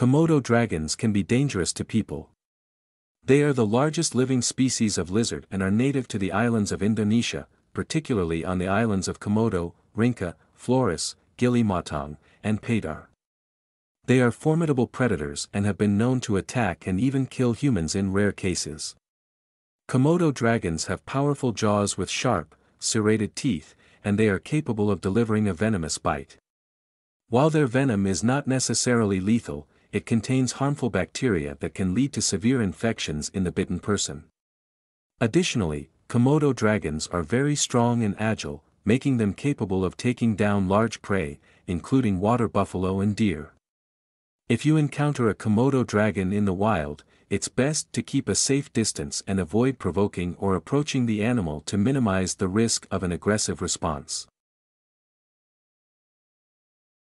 Komodo dragons can be dangerous to people. They are the largest living species of lizard and are native to the islands of Indonesia, particularly on the islands of Komodo, Rinca, Flores, Gili Matang, and Padar. They are formidable predators and have been known to attack and even kill humans in rare cases. Komodo dragons have powerful jaws with sharp, serrated teeth, and they are capable of delivering a venomous bite. While their venom is not necessarily lethal, it contains harmful bacteria that can lead to severe infections in the bitten person. Additionally, Komodo dragons are very strong and agile, making them capable of taking down large prey, including water buffalo and deer. If you encounter a Komodo dragon in the wild, it's best to keep a safe distance and avoid provoking or approaching the animal to minimize the risk of an aggressive response.